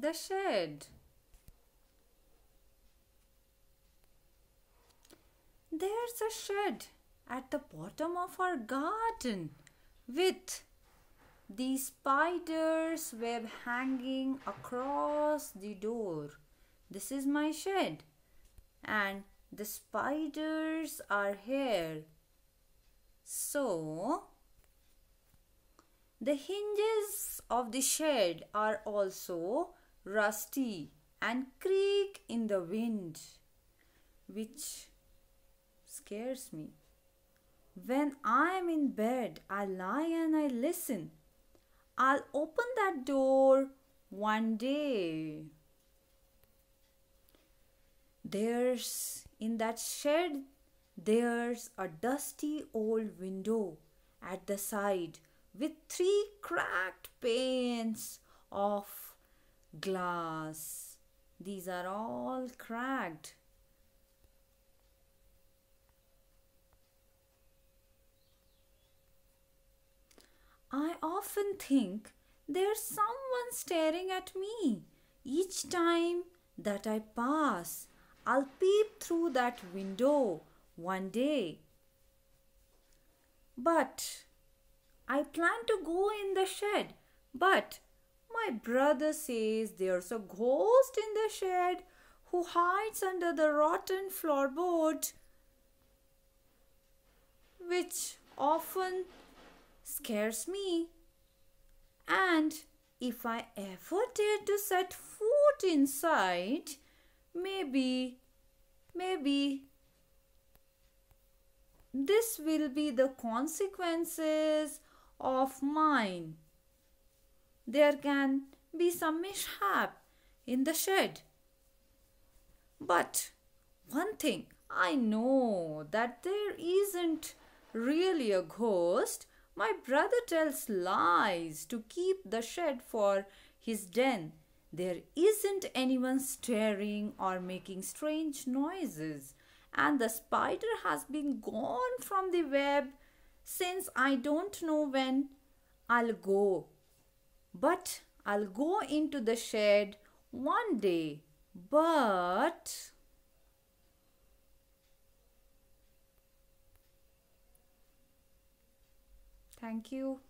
the shed. There's a shed at the bottom of our garden with the spider's web hanging across the door. This is my shed, and the spiders are here. So, the hinges of the shed are also rusty and creak in the wind, which scares me. When I am in bed, I lie and I listen. I'll open that door one day. There's in that shed, there's a dusty old window at the side with three cracked panes of glass. These are all cracked. I often think there's someone staring at me. Each time that I pass, I'll peep through that window one day. But I plan to go in the shed, but my brother says there's a ghost in the shed who hides under the rotten floorboard, which often scares me. And if I ever dare to set foot inside, maybe, maybe this will be the consequences of mine. There can be some mishap in the shed. But one thing I know that there isn't really a ghost my brother tells lies to keep the shed for his den. There isn't anyone staring or making strange noises, and the spider has been gone from the web since I don't know when I'll go. But I'll go into the shed one day. But Thank you.